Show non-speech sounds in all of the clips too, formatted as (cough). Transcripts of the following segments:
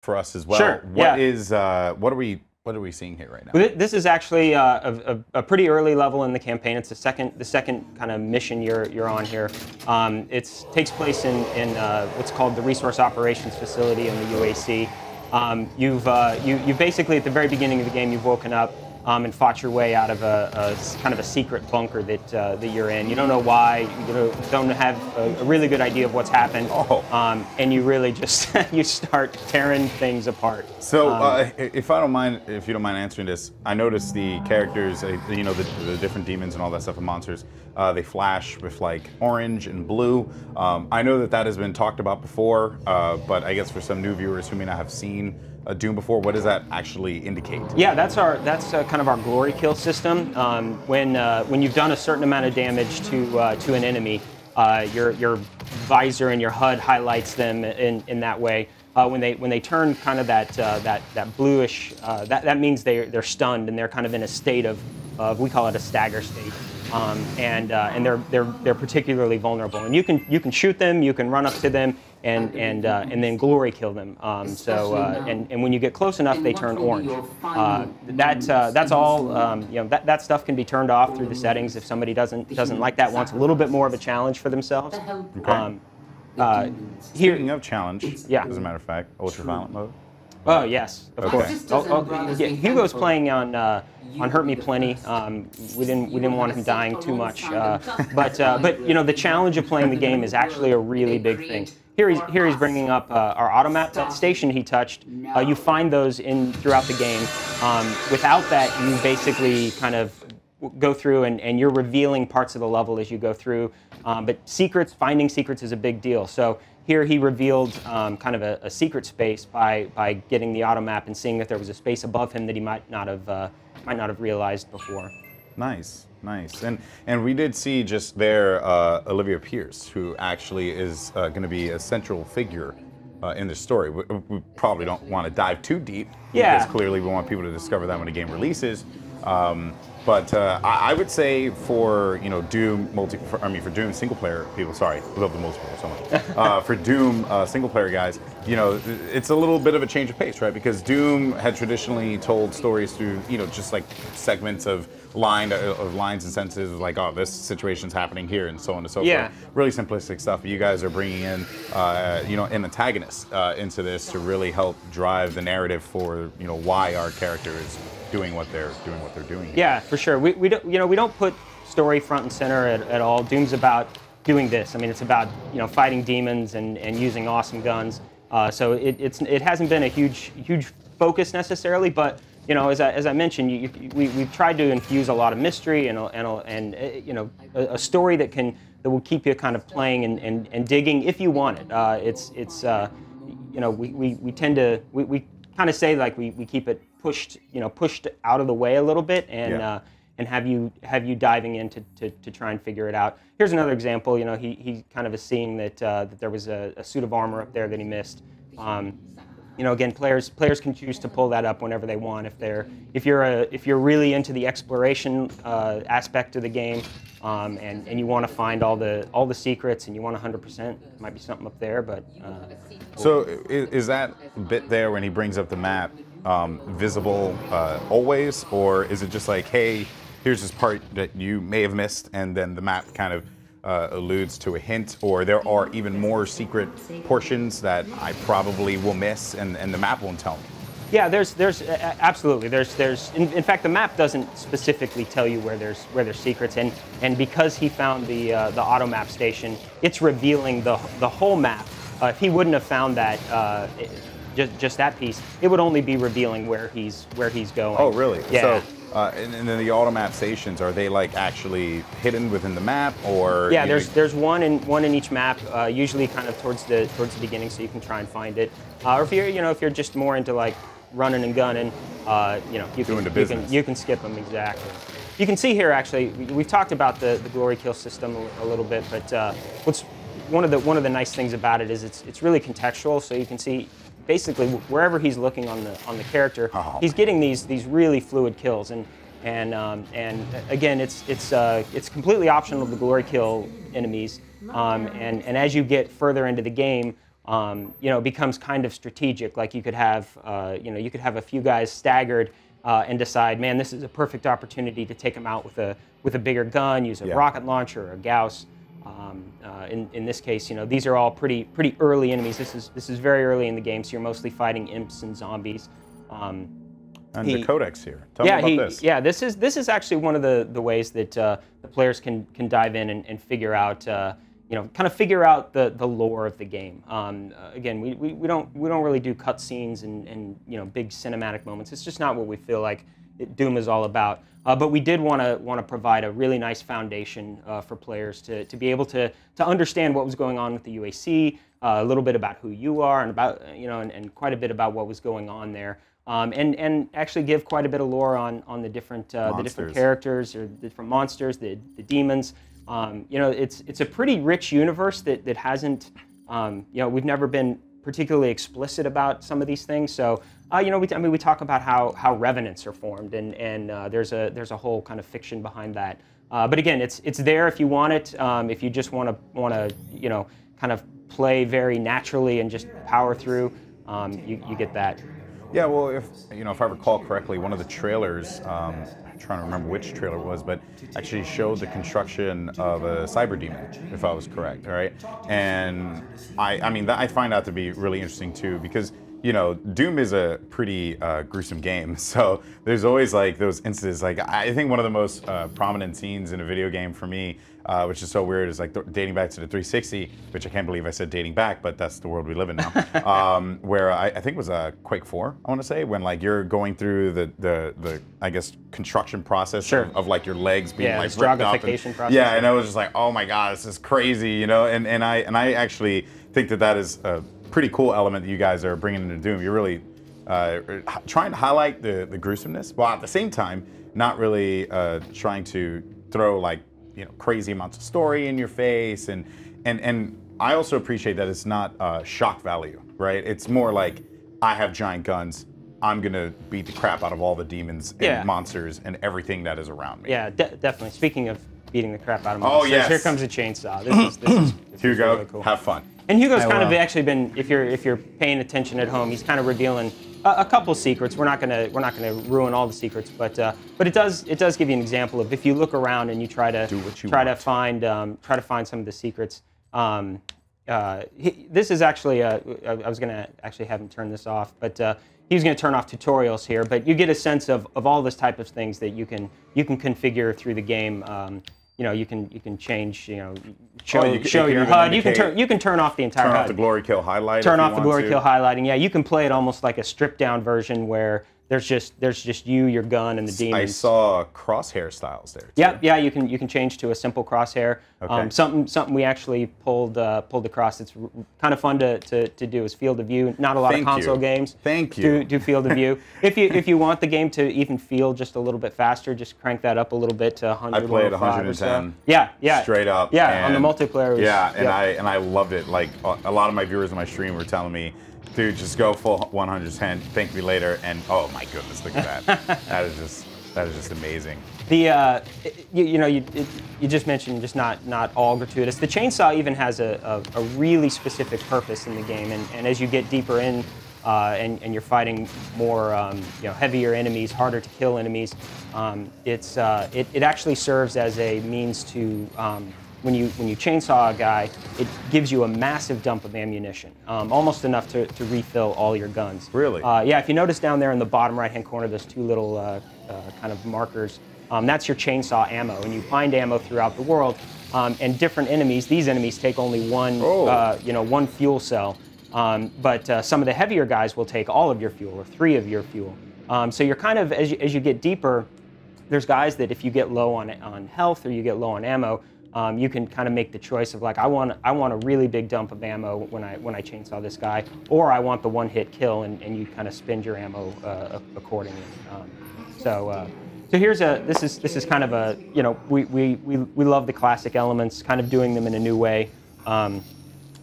for us as well. Sure, What yeah. is uh, what are we what are we seeing here right now? This is actually uh, a, a, pretty early level in the campaign. It's the second the second kind of mission you're you're on here. Um, it takes place in in uh, what's called the Resource Operations Facility in the UAC. Um, you've uh, you you basically at the very beginning of the game you've woken up. Um, and fought your way out of a kind of a secret bunker that uh, that you're in. You don't know why. You don't, have a, a really good idea of what's happened. Oh. Um, and you really just (laughs) you start tearing things apart. So, Um, uh, if I don't mind, if you don't mind answering this, I noticed the characters, uh, you know, the, the different demons and all that stuff and monsters, uh, they flash with like orange and blue. Um, I know that that has been talked about before, uh, but I guess for some new viewers who may not have seen uh, Doom before, what does that actually indicate? Yeah, that's our that's uh, kind of our glory kill system. Um, when uh, when you've done a certain amount of damage to uh, to an enemy, uh, your your visor and your HUD highlights them in, in that way. Uh, when they when they turn kind of that that that bluish, that that means they they're stunned and they're kind of in a state of, of we call it a stagger state. Um, and uh, and they're they're they're particularly vulnerable. And you can you can shoot them, you can run up to them, and and uh, and then glory kill them. Um, so uh, and and when you get close enough, they turn orange. Uh, that uh, that's all. Um, you know that, that stuff can be turned off through the settings if somebody doesn't doesn't like that, wants a little bit more of a challenge for themselves. Um, uh, here, Speaking of challenge, Yeah. as a matter of fact, ultraviolet mode. Oh yes, of Okay. course. Oh, oh, yeah, Hugo's playing on uh, on Hurt Me Plenty. Um, we didn't we didn't want him dying too much, uh, but uh, but you know the challenge of playing the game is actually a really big thing. Here he's here he's bringing up uh, our auto map that station he touched. Uh, you find those in throughout the game. Um, without that, you basically kind of w- go through and, and you're revealing parts of the level as you go through. Um, but secrets, finding secrets is a big deal. So here he revealed um, kind of a, a secret space by, by getting the auto map and seeing that there was a space above him that he might not have uh, might not have realized before. Nice, nice, and and we did see just there uh, Olivia Pierce, who actually is uh, going to be a central figure uh, in the story. We, we probably don't want to dive too deep, Yeah. because clearly we want people to discover that when the game releases. Um, but uh, I, I would say for you know Doom multi, for, I mean for Doom single player people, sorry, love the multiplayer so much. (laughs) Uh, for Doom uh, single player guys, you know it's a little bit of a change of pace, right? Because Doom had traditionally told stories through you know just like segments of line uh, of lines and sentences, like oh this situation's happening here and so on and so Yeah. forth. Really simplistic stuff. You guys are bringing in uh, you know an antagonist uh, into this to really help drive the narrative for you know why our character is doing what they're doing what they're doing. Yeah, for sure. We, we don't you know we don't put story front and center at, at all. Doom's about doing this. I mean, it's about you know fighting demons and, and using awesome guns. Uh, so it, it's it hasn't been a huge huge focus necessarily, but you know as I, as I mentioned, you, you, we we've tried to infuse a lot of mystery and a- and a- and uh, you know a, a story that can that will keep you kind of playing and, and, and digging if you want it. Uh, it's it's uh, you know we, we, we tend to we, we kind of say like we, we keep it pushed you know pushed out of the way a little bit and Yeah. uh, and have you have you diving in to, to, to try and figure it out. Here's another example. You know he, he kind of is seeing that uh, that there was a, a suit of armor up there that he missed. Um, you know, again, players players can choose to pull that up whenever they want. If they're if you're a if you're really into the exploration uh, aspect of the game, um, and and you want to find all the all the secrets and you want 100%, might be something up there. But uh, So is, is that bit there when he brings up the map um, visible uh, always, or is it just like, hey, here's this part that you may have missed, and then the map kind of uh, alludes to a hint, or there are even more secret portions that I probably will miss, and, and the map won't tell me. Yeah, there's there's uh, absolutely there's there's in, in fact the map doesn't specifically tell you where there's where there's secrets and and because he found the uh, the auto map station, it's revealing the the whole map. Uh, if he wouldn't have found that uh, just just that piece, it would only be revealing where he's where he's going. Oh, really? Yeah. So, uh, and, and then the auto map stations are they like actually hidden within the map, or Yeah, there's know- there's one in one in each map, uh, usually kind of towards the towards the beginning, so you can try and find it. Uh, or if you're you know if you're just more into like running and gunning, uh, you know you can you can you can skip them exactly. You can see here actually we- we've talked about the, the glory kill system a, a little bit, but uh, what's one of the one of the nice things about it is it's it's really contextual, so you can see basically wherever he's looking on the on the character, Oh, he's getting these these really fluid kills and. And, um, and again, it's, it's, uh, it's completely optional to glory kill enemies. Um, and, and as you get further into the game, um, you know, becomes kind of strategic. Like you could have, uh, you know, you could have a few guys staggered uh, and decide, man, this is a perfect opportunity to take them out with a with a bigger gun, use a Yeah. rocket launcher or a Gauss. Um, uh, in, in this case, you know, these are all pretty pretty early enemies. This is this is very early in the game, so you're mostly fighting imps and zombies. Um, And He- the codex here. Tell yeah, me about he, this. yeah. This is this is actually one of the, the ways that uh, the players can can dive in and, and figure out uh, you know kind of figure out the, the lore of the game. Um, uh, again, we, we, we don't we don't really do cutscenes and, and you know big cinematic moments. It's just not what we feel like Doom is all about. Uh, but we did want to want to provide a really nice foundation uh, for players to, to be able to to understand what was going on with the UAC, uh, a little bit about who you are, and about you know and, and quite a bit about what was going on there. Um, and and actually give quite a bit of lore on on the different uh, the different characters or the different monsters, the the demons. Um, you know, it's it's a pretty rich universe that that hasn't um, you know we've never been particularly explicit about some of these things. So uh, you know, we I mean we talk about how how revenants are formed, and and uh, there's a there's a whole kind of fiction behind that. Uh, but again, it's it's there if you want it. Um, if you just want to want to you know kind of play very naturally and just power through, um, you you get that. Yeah, well, if you know, if I recall correctly, one of the trailers, um, trying to remember which trailer it was, but actually showed the construction of a cyber demon, if I was correct. All right, and I, I mean, that, I find that to be really interesting too, because you know, Doom is a pretty uh, gruesome game, (laughs) so there's always like those instances. Like I think one of the most uh, prominent scenes in a video game for me, uh, which is so weird, is like th- dating back to the 360, which I can't believe I said dating back, but that's the world we live in now. (laughs) um, where I, I think it was uh, Quake 4, I want to say, when like you're going through the the, the I guess construction process Sure. of, of like your legs being Yeah, like ripped up. and- process. Yeah, and I was just like, oh my god, this is crazy, you know. And and I and I actually think that that is a pretty cool element that you guys are bringing into Doom. You're really uh, trying to highlight the the gruesomeness, while at the same time not really uh, trying to throw like you know crazy amounts of story in your face. And and and I also appreciate that it's not uh, shock value, right? It's more like I have giant guns. I'm gonna beat the crap out of all the demons and Yeah. monsters and everything that is around me. Yeah, de- definitely. Speaking of beating the crap out of monsters, Oh, yes. here comes a chainsaw. This is, this is (clears throat) Hugo, really cool. have fun. And Hugo's I kind of actually been, if you're if you're paying attention at home, he's kind of revealing a, a couple secrets. We're not gonna we're not gonna ruin all the secrets, but uh, but it does it does give you an example of if you look around and you try to Do what you try to find um, try to find some of the secrets. Um, uh, he, this is actually uh, I I was gonna actually have him turn this off, but. Uh, he was going to turn off tutorials here, but you get a sense of, of all this type of things that you can you can configure through the game. Um, you know, you can you can change. You know, oh, show Oh, you can- show can your HUD. You can turn you can turn off the entire Turn HUD off the glory kill highlight. turn you off the glory to. kill highlighting. Yeah, you can play it almost like a stripped down version where there's just there's just you, your gun, and the demons. I saw crosshair styles there. Too. Yeah, yeah, you can you can change to a simple crosshair. Okay. Um, something something we actually pulled uh, pulled across. It's kind of fun to, to, to do is field of view. Not a lot Thank of console you. games. Thank you. Do, do field of view. (laughs) if you if you want the game to even feel just a little bit faster, just crank that up a little bit to 100. I played 105 or so. 110. Yeah, yeah. Straight up. Yeah, on the multiplayer. was- Yeah, and. I and I loved it. Like a a lot of my viewers on my stream were telling me, dude, just go full 110. Thank me later. And oh my goodness, look at that. (laughs) that is just that is just amazing. The uh, it- you, you know you, it, you just mentioned just not not all gratuitous. The chainsaw even has a, a, a really specific purpose in the game, and, and as you get deeper in, uh, and, and you're fighting more um, you know heavier enemies, harder to kill enemies, um, it's uh, it, it actually serves as a means to um, when you when you chainsaw a guy, it gives you a massive dump of ammunition, um, almost enough to, to refill all your guns. Really? Uh, yeah, if you notice down there in the bottom right-hand corner, there's two little uh, uh, kind of markers. Um, that's your chainsaw ammo, and you find ammo throughout the world. Um, and different enemies, these enemies take only one, Oh. uh, you know, one fuel cell. Um, but uh, some of the heavier guys will take all of your fuel or three of your fuel. Um, so you're kind of as you, as you get deeper, there's guys that if you get low on on health or you get low on ammo, um, you can kind of make the choice of like I want I want a really big dump of ammo when I when I chainsaw this guy, or I want the one hit kill, and, and you kind of spend your ammo uh, accordingly. Um, so. Uh, so here's a this is this is kind of a you know we, we, we, we love the classic elements, kind of doing them in a new way. Um,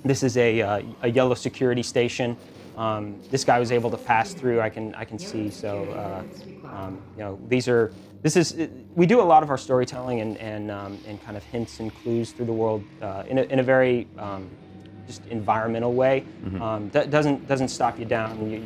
this is a, uh, a yellow security station. Um, this guy was able to pass through. I can I can see. So uh, um, you know these are this is we do a lot of our storytelling and and, um, and kind of hints and clues through the world uh, in, a, in a very um, just environmental way. Um, that doesn't doesn't stop you down. You,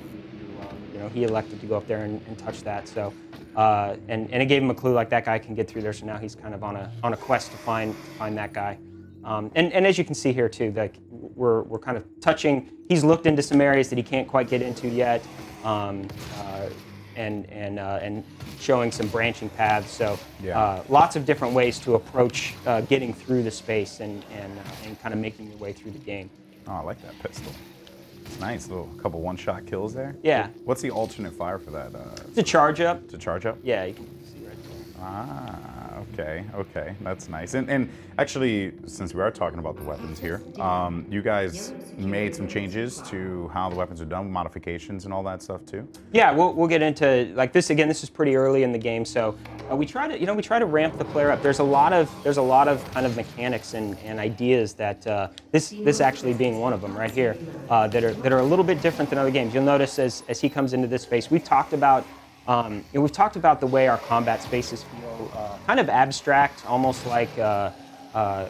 you, know, he elected to go up there and, and touch that. So, uh, and and it gave him a clue like that guy can get through there. So now he's kind of on a on a quest to find to find that guy. Um, and, and as you can see here too, like we're, we're kind of touching. He's looked into some areas that he can't quite get into yet, um, uh, and and uh, and showing some branching paths. So Yeah. uh, lots of different ways to approach uh, getting through the space and and, uh, and kind of making your way through the game. Oh, I like that pistol. It's nice. Little couple one-shot kills there. Yeah. What's the alternate fire for that? Uh, It's a charge up. to charge up? Yeah, you can see right there. Ah, okay, okay, that's nice. And, and actually, since we are talking about the weapons here, um, you guys made some changes to how the weapons are done, modifications and all that stuff too. Yeah, we'll, we'll get into like this again. This is pretty early in the game, so uh, we try to you know we try to ramp the player up. There's a lot of there's a lot of kind of mechanics and, and ideas that uh, this this actually being one of them right here uh, that are that are a little bit different than other games. You'll notice as as he comes into this space, we've talked about. Um, know, we've talked about the way our combat spaces feel uh, kind of abstract, almost like uh, uh, uh,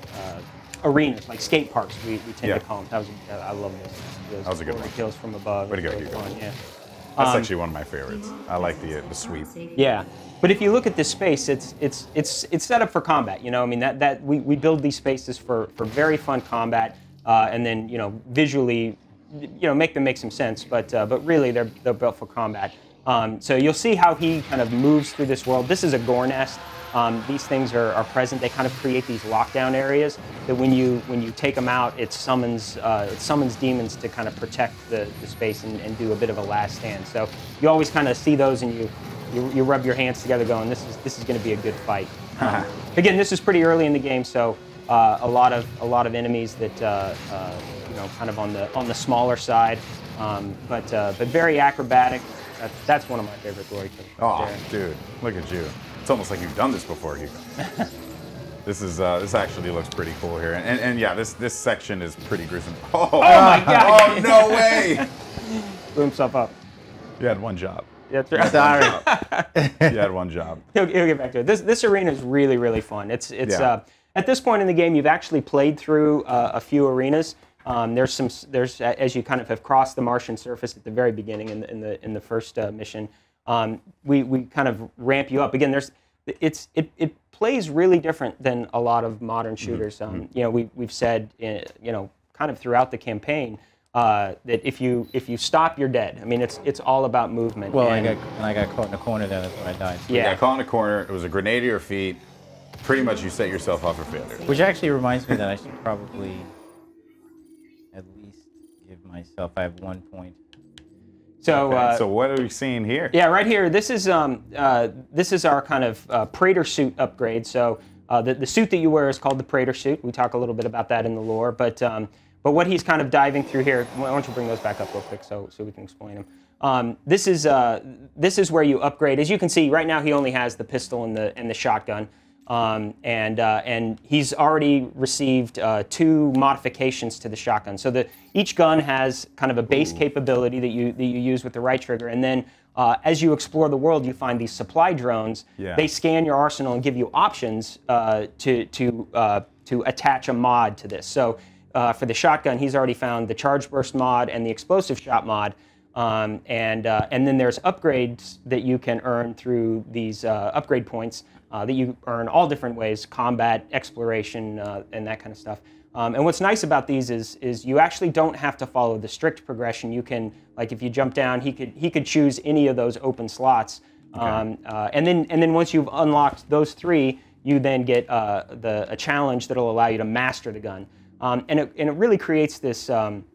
arenas, like skate parks. We, we tend Yeah. to call them. That was a, I love this. Those That was a good one. kills from above. Way to go, Hugo. Yeah. That's Um, actually one of my favorites. I like the the sweep. Yeah, but if you look at this space, it's it's it's it's set up for combat. You know, I mean that that we, we build these spaces for for very fun combat, uh, and then you know visually, you know, make them make some sense. But uh, but really, they're they're built for combat. Um, so you'll see how he kind of moves through this world. This is a gore nest. Um, these things are, are present. They kind of create these lockdown areas that when you when you take them out, it summons uh, it summons demons to kind of protect the, the space and, and do a bit of a last stand. So you always kind of see those and you you, you rub your hands together, going, "This is this is going to be a good fight." (laughs) Um, again, this is pretty early in the game, so uh, a lot of a lot of enemies that uh, uh, you know, kind of on the on the smaller side, um, but uh, but very acrobatic. That's, that's one of my favorite glory kills. right Oh, there. dude, look at you. It's almost like you've done this before, Hugo. (laughs) this is uh, this actually looks pretty cool here, and, and, and yeah, this this section is pretty gruesome. (laughs) Oh, my (laughs) God. Oh no way! Blew himself up. You had one job. That's right. Sorry. You had one job. he'll, he'll get back to it. This this arena is really really fun. It's it's Yeah. uh, at this point in the game you've actually played through uh, a few arenas. Um, there's some there's as you kind of have crossed the Martian surface at the very beginning in the in the in the first uh, mission. Um, we we kind of ramp you up again. There's it's it it plays really different than a lot of modern shooters. Um, you know we we've said uh, you know kind of throughout the campaign. Uh, that if you if you stop, you're dead. I mean, it's it's all about movement. Well, I and- got and I got caught in a corner there. That's when I died. You yeah. got caught in a corner. It was a grenade to your feet. Pretty much, you set yourself up for failure. Which actually reminds me that I should probably at least give myself. I have one point. So, Okay, uh, so what are we seeing here? Yeah, right here. This is um, uh, this is our kind of uh, Praetor suit upgrade. So uh, the the suit that you wear is called the Praetor suit. We talk a little bit about that in the lore, but um, but what he's kind of diving through here. Why don't you bring those back up real quick so so we can explain them. Um, this is uh, this is where you upgrade. As you can see, right now he only has the pistol and the and the shotgun. Um, and uh, and he's already received uh, two modifications to the shotgun. So the each gun has kind of a base capability that you that you use with the right trigger, and then uh, as you explore the world, you find these supply drones. Yeah. They scan your arsenal and give you options uh, to to uh, to attach a mod to this. So uh, for the shotgun, he's already found the charge burst mod and the explosive shot mod. Um, and uh, and then there's upgrades that you can earn through these uh, upgrade points uh, that you earn all different ways: combat, exploration, uh, and that kind of stuff. Um, and what's nice about these is is you actually don't have to follow the strict progression. You can like if you jump down, he could he could choose any of those open slots. Um, uh, and then and then once you've unlocked those three, you then get uh, the a challenge that'll allow you to master the gun. Um, and it and it really creates this. Um,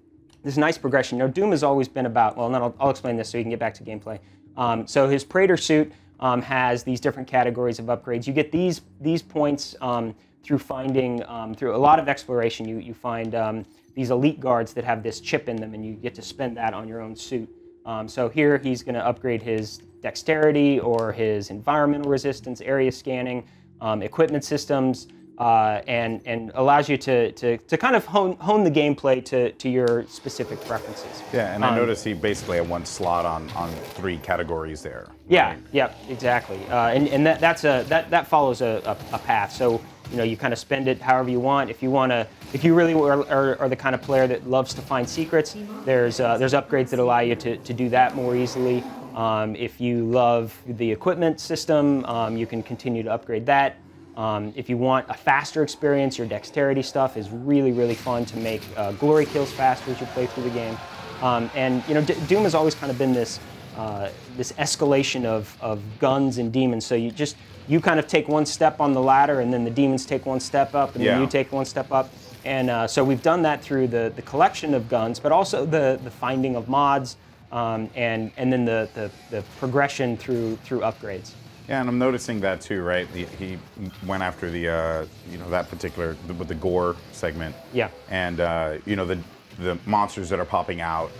this nice progression. Now, Doom has always been about, well, then I'll, I'll explain this so you can get back to gameplay. Um, so his Praetor suit um, has these different categories of upgrades. You get these these points um, through finding, um, through a lot of exploration, you, you find um, these elite guards that have this chip in them, and you get to spend that on your own suit. Um, so here he's going to upgrade his dexterity or his environmental resistance, area scanning, equipment systems, uh, and and allows you to to, to kind of hone, hone the gameplay to, to your specific preferences. Yeah, and I Um, noticed he basically had one slot on on three categories there. Yeah, yeah, exactly. Uh, and and that, that's a that, that follows a, a, a path. So you know, you kind of spend it however you want. If you want to, if you really are, are, are, the kind of player that loves to find secrets, there's uh, there's upgrades that allow you to, to do that more easily. Um, if you love the equipment system, um, you can continue to upgrade that. Um, if you want a faster experience, your dexterity stuff is really, really fun to make uh, glory kills faster as you play through the game. Um, and you know, D Doom has always kind of been this uh, this escalation of, of guns and demons. So you just you kind of take one step on the ladder, and then the demons take one step up, and yeah. then you take one step up. And uh, so we've done that through the, the collection of guns, but also the, the finding of mods, um, and and then the, the, the progression through through upgrades. Yeah, and I'm noticing that too, right? He, he went after the, uh, you know, that particular with the gore segment. Yeah. And uh, you know the the monsters that are popping out,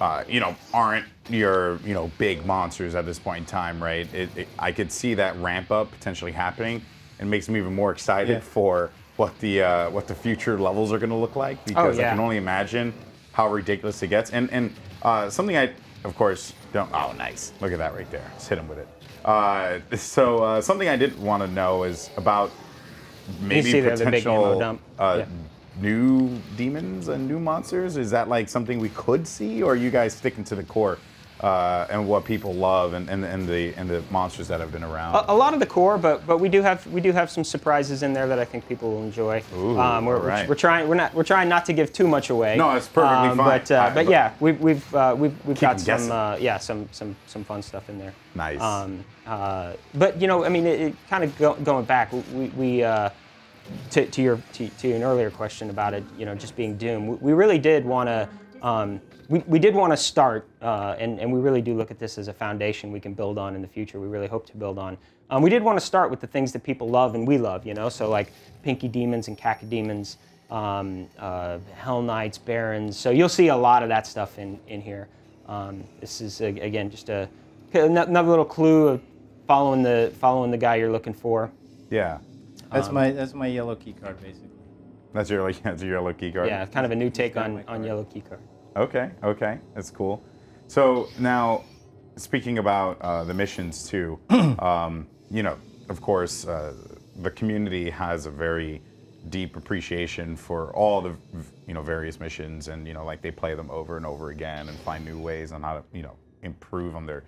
uh, you know, aren't your you know big monsters at this point in time, right? It, it, I could see that ramp up potentially happening, and makes me even more excited Yeah. for what the uh, what the future levels are going to look like because I yeah. can only imagine how ridiculous it gets. And and uh, something I, of course, don't. Oh, nice! Look at that right there. Just hit him with it. Uh, (laughs) so uh, something I did want to know is about maybe see there the potential dump. uh, Yeah. new demons and new monsters. Is that like something we could see, or are you guys sticking to the core? Uh, and what people love, and, and, and the and the monsters that have been around. A, a lot of the core, but but we do have we do have some surprises in there that I think people will enjoy. Ooh, um, we're, right. we're, we're trying we're not we're trying not to give too much away. No, it's perfectly Um, fine. But uh, I- but yeah, we've we've uh, we've, we've got some uh, yeah some some some fun stuff in there. Nice. Um, uh, but you know, I mean, it, it kind of go, going back, we we. Uh, to, to your to, to an earlier question about it, you know, just being Doom, we, we really did want to. Um, we, we did want to start, uh, and, and we really do look at this as a foundation we can build on in the future. We really hope to build on. Um, we did want to start with the things that people love and we love, you know, so like Pinky Demons and Cacodemons, um, uh, Hell Knights, Barons. So you'll see a lot of that stuff in, in here. Um, this is, again, just a, another little clue of following the, following the guy you're looking for. yeah, That's Um, my that's my yellow key card basically. that's your like that's (laughs) your yellow key card. Yeah, kind of a new take on, on. Yellow Key Card. Okay, okay, that's cool. So now, speaking about uh, the missions too, (clears throat) um, you know, of course, uh, the community has a very deep appreciation for all the you know various missions, and you know, like they play them over and over again and find new ways on how to you know improve on their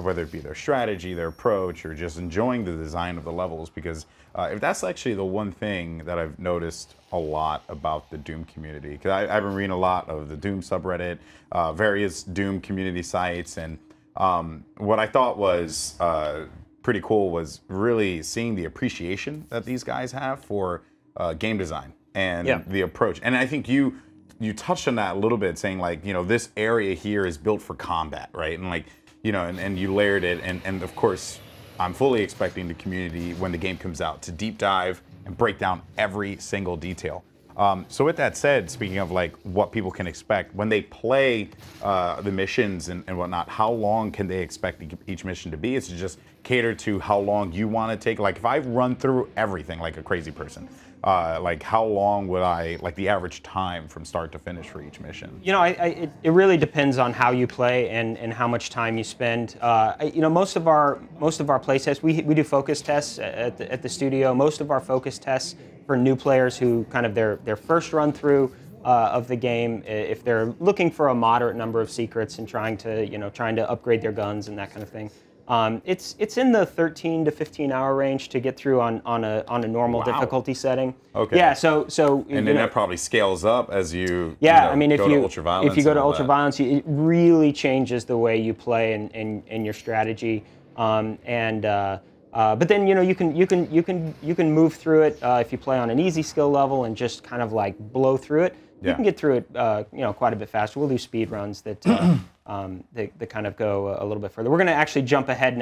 whether it be their strategy, their approach, or just enjoying the design of the levels. Because uh, if that's actually the one thing that I've noticed a lot about the Doom community, because I've been reading a lot of the Doom subreddit, uh, various Doom community sites, and um, what I thought was uh, pretty cool was really seeing the appreciation that these guys have for uh, game design and Yeah. the approach. And I think you you touched on that a little bit, saying like, you know, this area here is built for combat, right? And like, you know, and, and you layered it, and and of course, I'm fully expecting the community when the game comes out to deep dive and break down every single detail. Um, so with that said, speaking of like what people can expect when they play uh, the missions and, and whatnot, how long can they expect each mission to be? Is it just cater to how long you want to take? Like if I run through everything like a crazy person, uh, like how long would I like the average time from start to finish for each mission? You know, I, I, it, it really depends on how you play and, and how much time you spend. Uh, you know, most of our most of our play tests, we, we do focus tests at the, at the studio. Most of our focus tests for new players who kind of their their first run through uh, of the game, if they're looking for a moderate number of secrets and trying to you know trying to upgrade their guns and that kind of thing. Um, it's it's in the 13 to 15 hour range to get through on on a on a normal Wow. difficulty setting. Okay. Yeah. So so And then know, that probably scales up as you yeah, you know, I mean, if you if you go to ultraviolence, it really changes the way you play and and, and your strategy. Um, and uh, uh, but then you know you can you can you can you can move through it uh, if you play on an easy skill level and just kind of like blow through it. You can get through it, uh, you know, quite a bit faster. We'll do speed runs that uh, (clears throat) um, that, that kind of go a little bit further. We're going to actually jump ahead